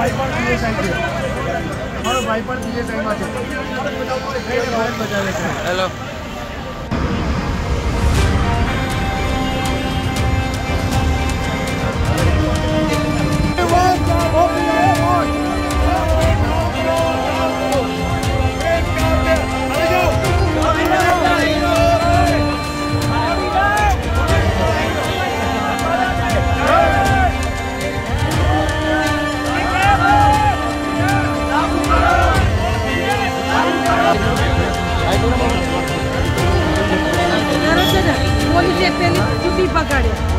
ભાઈ પણ સાઈડમાં છે. બજાવે છે. હેલો પોલીસે પેલી ચૂંટી પકડ્યા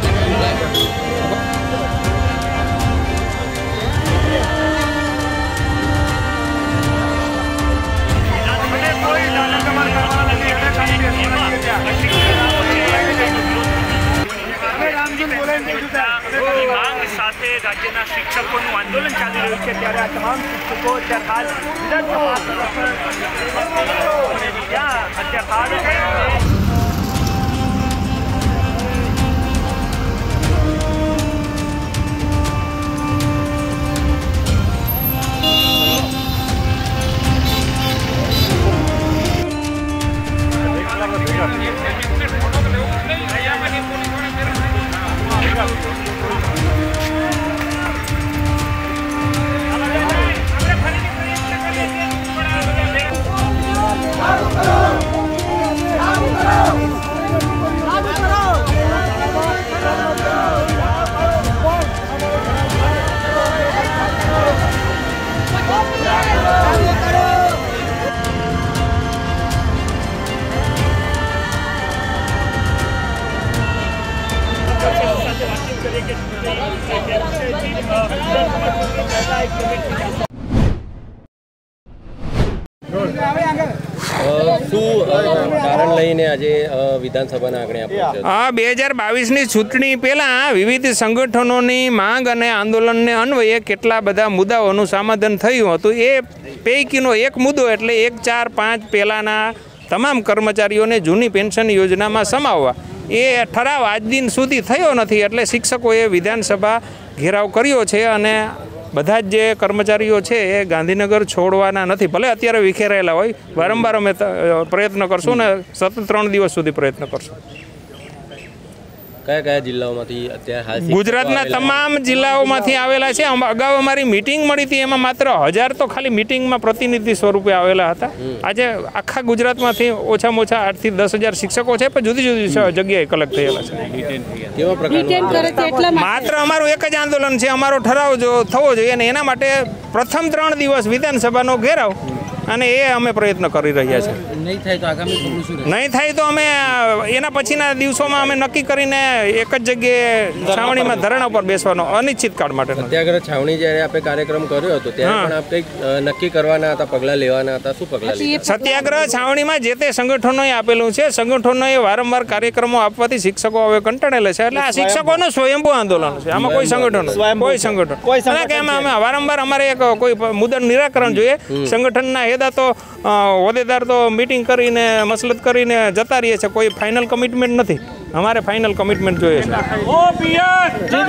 માંગ સાથે રાજ્યના શિક્ષકોનું આંદોલન ચાલી રહ્યું છે ત્યારે આ તમામ શિક્ષકો અત્યારે હાલ વિધાનસભા અને ત્યાં અત્યારે હાલ બે હજાર બાવીસની ચૂંટણી પહેલાં વિવિધ સંગઠનોની માંગ અને આંદોલનને અન્વયે કેટલા બધા મુદ્દાઓનું સમાધાન થયું હતું. એ પૈકીનો એક મુદ્દો એટલે એક ચાર પાંચ પહેલાંના તમામ કર્મચારીઓને જૂની પેન્શન યોજનામાં સમાવવા. એ ઠરાવ આજ દિન સુધી થયો નથી એટલે શિક્ષકોએ વિધાનસભા ઘેરાવ કર્યો છે અને બધા જ જે કર્મચારીઓ છે એ ગાંધીનગર છોડવાના નથી. ભલે અત્યારે વિખેરાયેલા હોય, વારંવાર અમે પ્રયત્ન કરશું ને સતત ત્રણ દિવસ સુધી પ્રયત્ન કરશું. કયા કયા જિલ્લાઓમાંથી અત્યારે હાલ ગુજરાતના તમામ જિલ્લાઓમાંથી આવેલા છે. અગાઉ અમારી મિટિંગ મળી હતી. એમાં માત્ર હજાર તો ખાલી મિટિંગમાં પ્રતિનિધિ સ્વરૂપે આવેલા હતા. આજે આખા ગુજરાતમાંથી ઓછામાં ઓછા આઠથી દસ હજાર શિક્ષકો છે પણ જુદી જુદી જગ્યાએ કલેક્ટ થયેલા છે. માત્ર અમારું એક જ આંદોલન છે. અમારો ઠરાવ જો થવો જોઈએ અને એના માટે પ્રથમ ત્રણ દિવસ વિધાનસભાનો ઘેરાવ. અને એ અમે પ્રયત્ન કરી રહ્યા છે. નહીં થાય તો આગામી પગલું શું રહેશે? નહીં થાય તો અમે એના પછીના દિવસોમાં અમે નક્કી કરીને એક જ જગ્યાએ છાવણીમાં ધરણા ઉપર બેસવાનો અનિશ્ચિત કાળ માટે સત્યાગ્રહ છાવણી જ્યારે આપણે કાર્યક્રમ કર્યો હતો ત્યારે પણ આપ કંઈક નક્કી કરવાના હતા પગલાં લેવાના હતા? શું પગલાં સત્યાગ્રહ છાવણીમાં જે તે સંગઠનોએ આપેલું છે સંગઠનોએ વારંવાર કાર્યક્રમો આપવાથી શિક્ષકો હવે કંટાળેલા છે. એટલે આ શિક્ષકોનું સ્વયંભૂ આંદોલન છે. આમાં કોઈ સંગઠન કોઈ સંગઠન. અને કે અમે વારંવાર અમારે એક કોઈ મુદ્દા નિરાકરણ જોઈએ. સંગઠનના હેદા તો હોદ્દેદાર તો મીટિંગ કરીને, મસલત કરીને જતા રહીએ છે કોઈ ફાઇનલ કમિટમેન્ટ નથી. અમારે ફાઇનલ કમિટમેન્ટ જોઈએ છે.